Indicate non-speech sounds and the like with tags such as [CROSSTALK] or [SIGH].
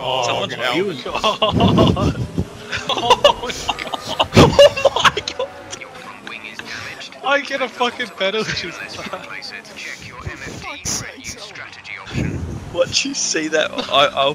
Oh, Someone's god! you. God. oh my god. [LAUGHS] Oh, your wing is damaged. I get a fucking pedal shoot. Once you see that, I, I'll